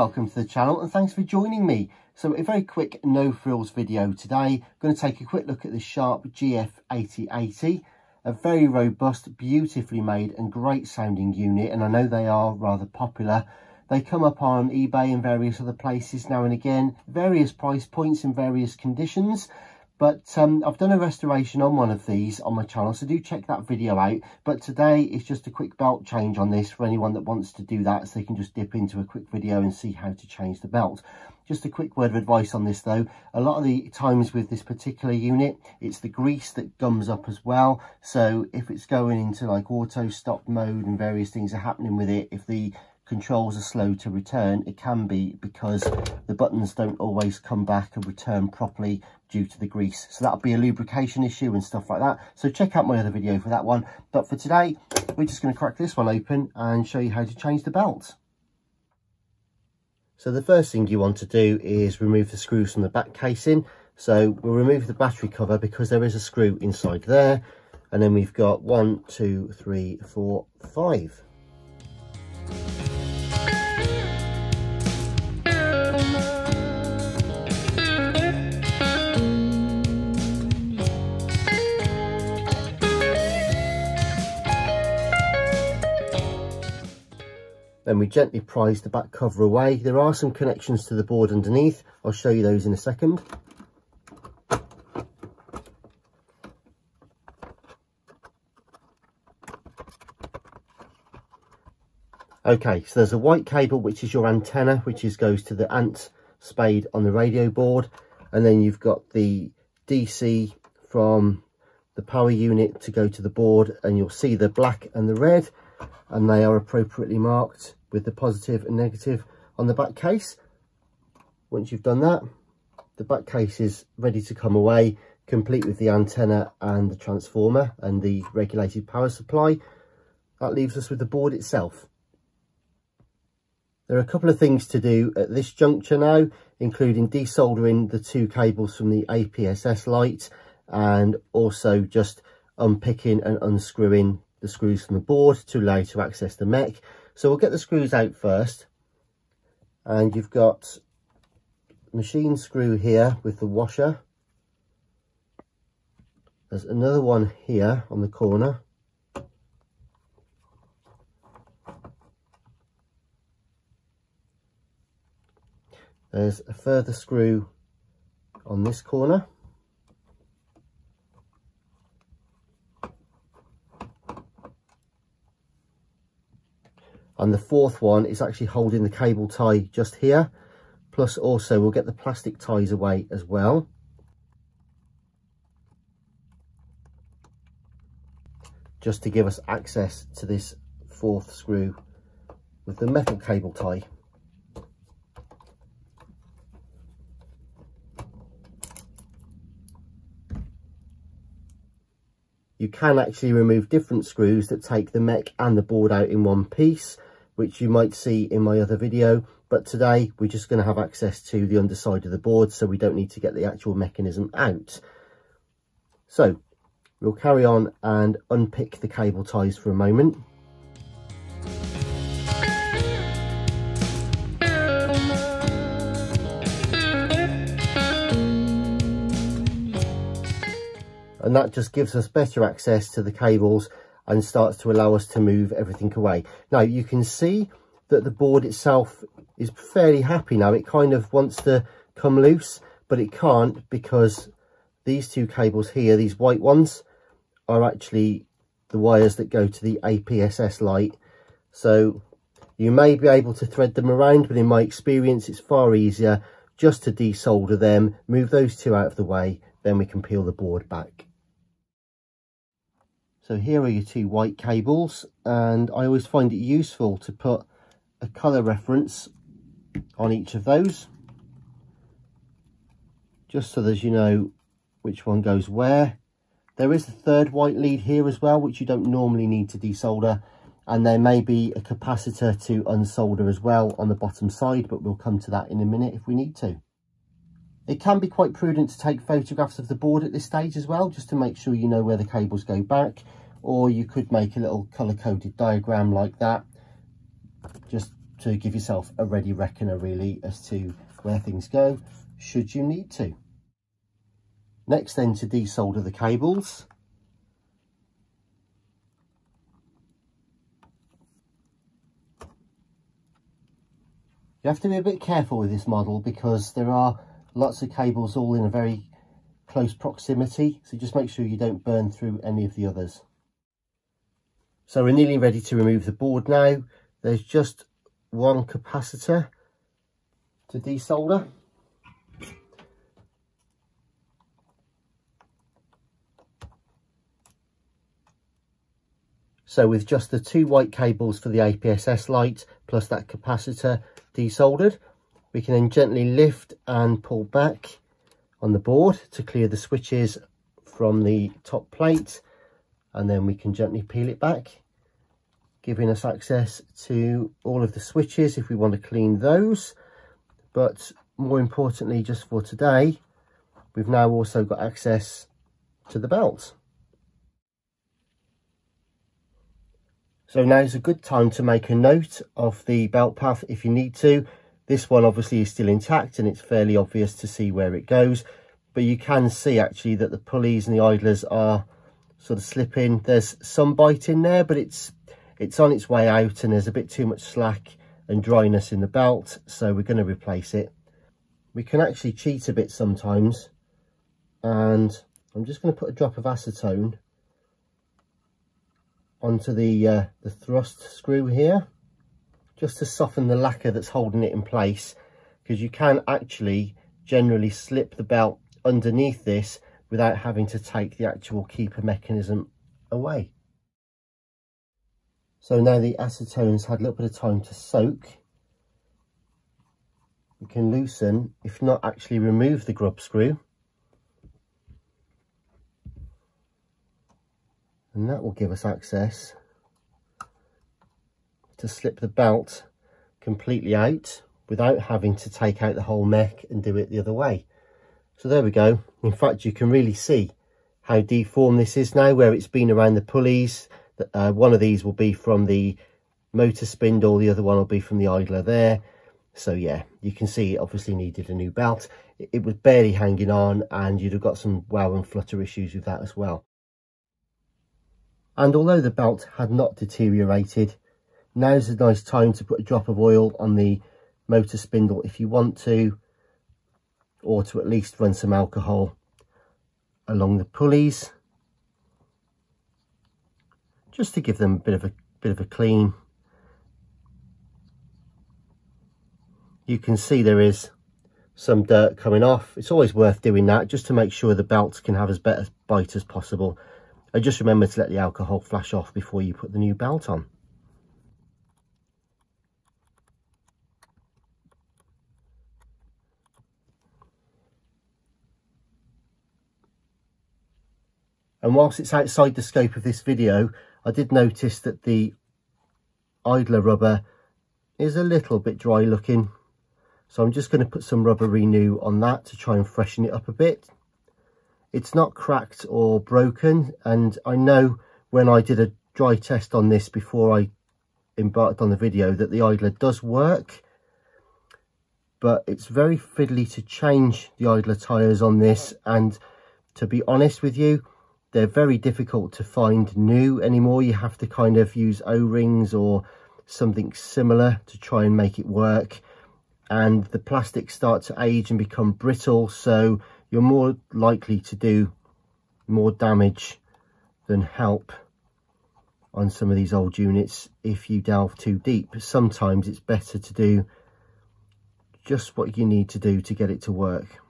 Welcome to the channel and thanks for joining me. So a very quick no frills video today. I'm going to take a quick look at the Sharp GF8080. A very robust, beautifully made and great sounding unit and I know they are rather popular. They come up on eBay and various other places now and again, various price points and various conditions. But um, I've done a restoration on one of these on my channel, so do check that video out. But today it's just a quick belt change on this for anyone that wants to do that, so they can just dip into a quick video and see how to change the belt. Just a quick word of advice on this though. A lot of the times with this particular unit, it's the grease that gums up as well. So if it's going into like auto stop mode and various things are happening with it, if the controls are slow to return, it can be because the buttons don't always come back and return properly due to the grease. So that'll be a lubrication issue and stuff like that. So check out my other video for that one. But for today, we're just going to crack this one open and show you how to change the belt. So the first thing you want to do is remove the screws from the back casing. So we'll remove the battery cover because there is a screw inside there. And then we've got one, two, three, four, five. Then we gently prise the back cover away. There are some connections to the board underneath. I'll show you those in a second. Okay, so there's a white cable, which is your antenna, which is goes to the ant spade on the radio board. And then you've got the DC from the power unit to go to the board and you'll see the black and the red and they are appropriately marked with the positive and negative on the back case. Once you've done that, the back case is ready to come away, complete with the antenna and the transformer and the regulated power supply. That leaves us with the board itself. There are a couple of things to do at this juncture now, including desoldering the two cables from the APSS light and also just unpicking and unscrewing the screws from the board to allow you to access the mech. So we'll get the screws out first. And you've got machine screw here with the washer. There's another one here on the corner. There's a further screw on this corner. And the fourth one is actually holding the cable tie just here. Plus also we'll get the plastic ties away as well. Just to give us access to this fourth screw with the metal cable tie. You can actually remove different screws that take the mech and the board out in one piece which you might see in my other video. But today we're just going to have access to the underside of the board so we don't need to get the actual mechanism out. So we'll carry on and unpick the cable ties for a moment. and that just gives us better access to the cables and starts to allow us to move everything away. Now you can see that the board itself is fairly happy now. It kind of wants to come loose, but it can't because these two cables here, these white ones, are actually the wires that go to the APSS light. So you may be able to thread them around, but in my experience, it's far easier just to desolder them, move those two out of the way, then we can peel the board back. So here are your two white cables and I always find it useful to put a colour reference on each of those just so that you know which one goes where. There is a third white lead here as well which you don't normally need to desolder and there may be a capacitor to unsolder as well on the bottom side but we'll come to that in a minute if we need to. It can be quite prudent to take photographs of the board at this stage as well, just to make sure you know where the cables go back or you could make a little color coded diagram like that just to give yourself a ready reckoner really as to where things go should you need to. Next then to desolder the cables. You have to be a bit careful with this model because there are lots of cables all in a very close proximity. So just make sure you don't burn through any of the others. So we're nearly ready to remove the board now. There's just one capacitor to desolder. So with just the two white cables for the APSS light plus that capacitor desoldered, we can then gently lift and pull back on the board to clear the switches from the top plate and then we can gently peel it back giving us access to all of the switches if we want to clean those but more importantly just for today we've now also got access to the belt So now is a good time to make a note of the belt path if you need to. This one obviously is still intact and it's fairly obvious to see where it goes. But you can see actually that the pulleys and the idlers are sort of slipping. There's some bite in there, but it's it's on its way out and there's a bit too much slack and dryness in the belt. So we're going to replace it. We can actually cheat a bit sometimes. And I'm just going to put a drop of acetone onto the uh, the thrust screw here just to soften the lacquer that's holding it in place because you can actually generally slip the belt underneath this without having to take the actual keeper mechanism away. So now the acetone's had a little bit of time to soak, we can loosen, if not actually remove the grub screw. and that will give us access to slip the belt completely out without having to take out the whole mech and do it the other way. So there we go. In fact, you can really see how deformed this is now, where it's been around the pulleys. Uh, one of these will be from the motor spindle, the other one will be from the idler there. So yeah, you can see it obviously needed a new belt. It, was barely hanging on and you'd have got some wow and flutter issues with that as well. And although the belt had not deteriorated, now's a nice time to put a drop of oil on the motor spindle if you want to, or to at least run some alcohol along the pulleys, just to give them a bit of a bit of a clean. You can see there is some dirt coming off. It's always worth doing that just to make sure the belt can have as better bite as possible. And just remember to let the alcohol flash off before you put the new belt on. And whilst it's outside the scope of this video, I did notice that the idler rubber is a little bit dry looking. So I'm just going to put some rubber renew on that to try and freshen it up a bit it's not cracked or broken and I know when I did a dry test on this before I embarked on the video that the idler does work but it's very fiddly to change the idler tyres on this and to be honest with you they're very difficult to find new anymore you have to kind of use o-rings or something similar to try and make it work and the plastics start to age and become brittle so you're more likely to do more damage than help on some of these old units if you delve too deep. Sometimes it's better to do just what you need to do to get it to work.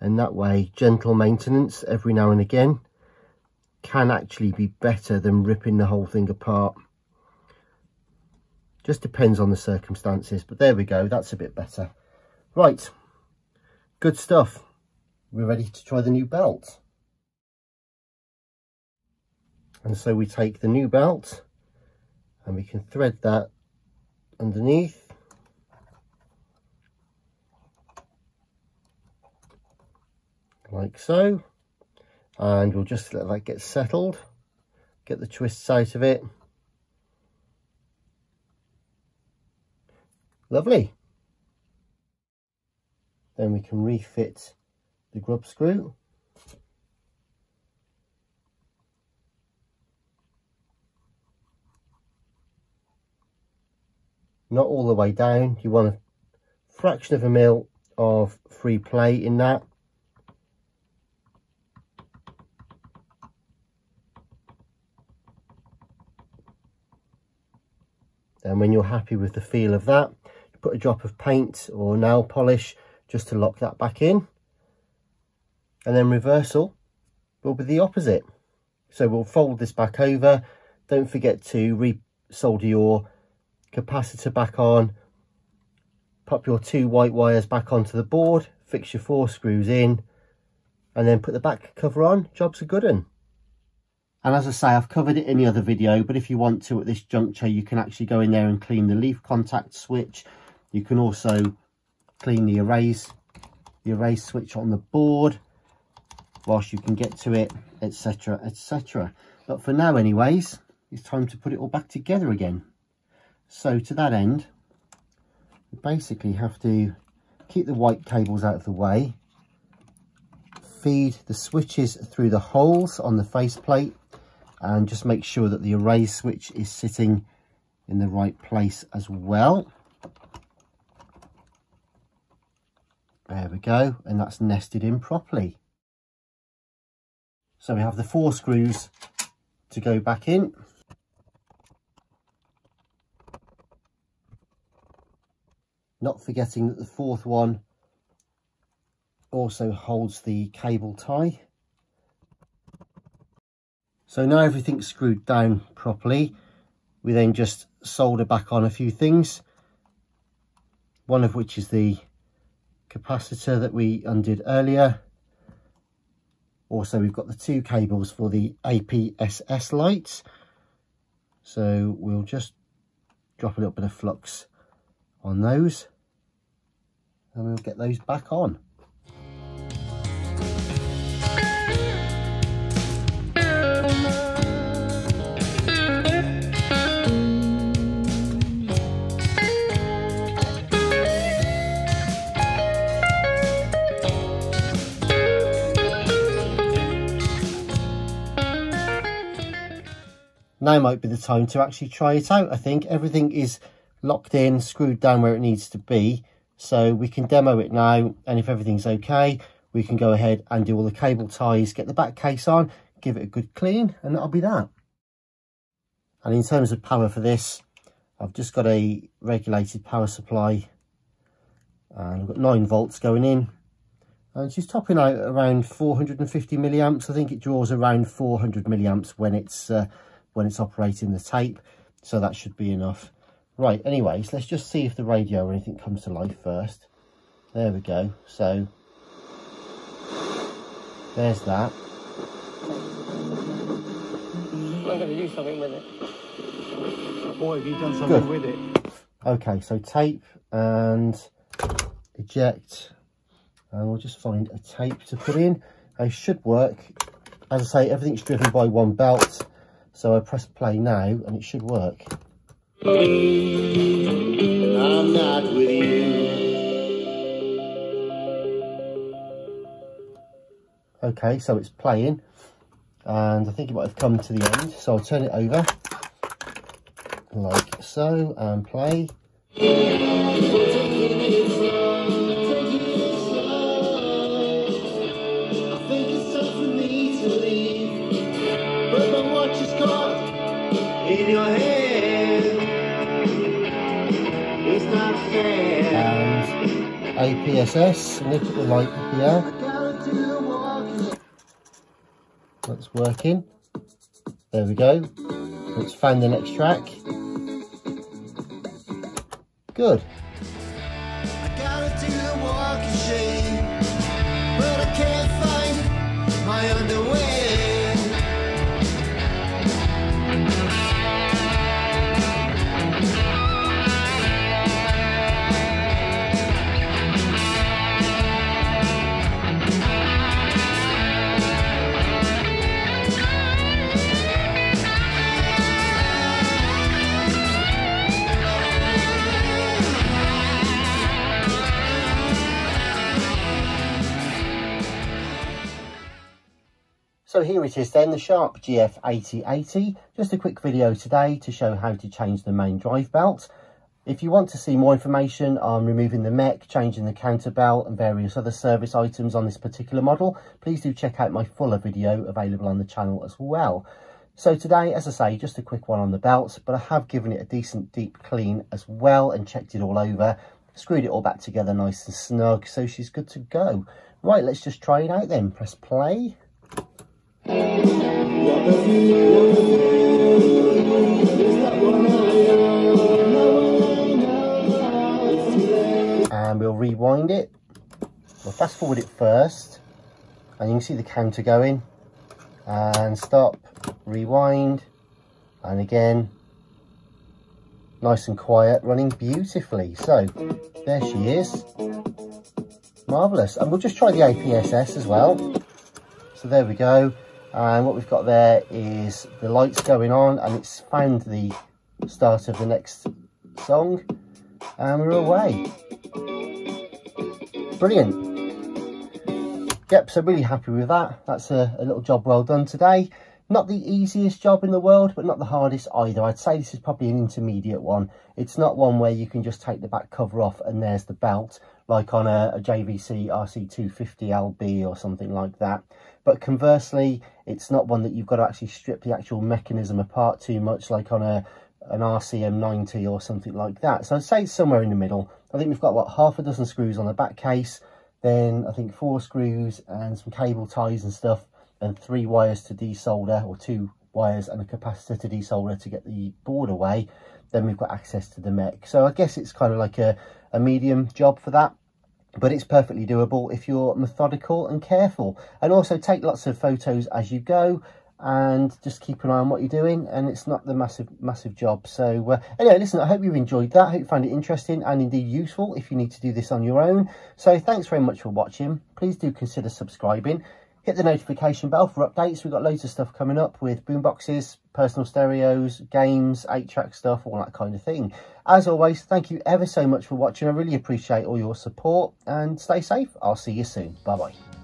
And that way, gentle maintenance every now and again can actually be better than ripping the whole thing apart. Just depends on the circumstances, but there we go, that's a bit better. Right, good stuff. We're ready to try the new belt. And so we take the new belt and we can thread that underneath. Like so. And we'll just let that get settled. Get the twists out of it. Lovely. Then we can refit the grub screw. Not all the way down. You want a fraction of a mil of free play in that. And when you're happy with the feel of that, you put a drop of paint or nail polish just to lock that back in. And then reversal will be the opposite. So we'll fold this back over. Don't forget to re-solder your capacitor back on. Pop your two white wires back onto the board. Fix your four screws in. And then put the back cover on. Job's a good one. And as I say, I've covered it in the other video, but if you want to at this juncture, you can actually go in there and clean the leaf contact switch. You can also clean the erase, the erase switch on the board whilst you can get to it, etc, etc. But for now anyways, it's time to put it all back together again. So to that end, we basically have to keep the white cables out of the way, feed the switches through the holes on the faceplate and just make sure that the erase switch is sitting in the right place as well. There we go, and that's nested in properly. So we have the four screws to go back in. Not forgetting that the fourth one also holds the cable tie. So now everything's screwed down properly. We then just solder back on a few things. One of which is the capacitor that we undid earlier. Also, we've got the two cables for the APSS lights. So we'll just drop a little bit of flux on those and we'll get those back on. Now might be the time to actually try it out. I think everything is locked in, screwed down where it needs to be. So we can demo it now. And if everything's okay, we can go ahead and do all the cable ties, get the back case on, give it a good clean, and that'll be that. And in terms of power for this, I've just got a regulated power supply and I've got 9 volts going in and she's topping out around 450 milliamps. I think it draws around 400 milliamps when it's uh, when it's operating the tape. So that should be enough. Right, anyways, let's just see if the radio or anything comes to life first. There we go. So, there's that. I'm going to do something with it. Boy, have you done something Good. with it. Okay, so tape and eject. And we'll just find a tape to put in. It should work. As I say, everything's driven by one belt. So I press play now and it should work. I'm not with you. Okay, so it's playing and I think it might have come to the end. So I'll turn it over like so and play. In your hand. It's not fair. And APSS, look at the light here. That's working. There we go. Let's find the next track. Good. Here it is then, the Sharp GF8080. Just a quick video today to show how to change the main drive belt. If you want to see more information on removing the mech, changing the counter belt and various other service items on this particular model, please do check out my fuller video available on the channel as well. So today, as I say, just a quick one on the belt, but I have given it a decent deep clean as well and checked it all over, screwed it all back together nice and snug, so she's good to go. Right, let's just try it out then. Press play. And we'll rewind it. We'll fast forward it first. And you can see the counter going. And stop, rewind. And again, nice and quiet, running beautifully. So, there she is. Marvellous. And we'll just try the APSS as well. So there we go. And what we've got there is the lights going on and it's found the start of the next song. And we're away. Brilliant. Yep, so really happy with that. That's a, a little job well done today. Not the easiest job in the world, but not the hardest either. I'd say this is probably an intermediate one. It's not one where you can just take the back cover off and there's the belt, like on a, a JVC RC250LB or something like that. But conversely, it's not one that you've got to actually strip the actual mechanism apart too much, like on a an RCM90 or something like that. So I'd say it's somewhere in the middle. I think we've got, what, half a dozen screws on the back case, then I think four screws and some cable ties and stuff and three wires to desolder or two wires and a capacitor to desolder to get the board away then we've got access to the mech so i guess it's kind of like a, a medium job for that but it's perfectly doable if you're methodical and careful. And also take lots of photos as you go and just keep an eye on what you're doing and it's not the massive massive job. So uh, anyway listen i hope you've enjoyed that. I hope you found it interesting and indeed useful if you need to do this on your own. So thanks very much for watching. Please do consider subscribing hit the notification bell for updates. We've got loads of stuff coming up with boomboxes, personal stereos, games, 8-track stuff, all that kind of thing. As always, thank you ever so much for watching. I really appreciate all your support and stay safe. I'll see you soon. Bye-bye.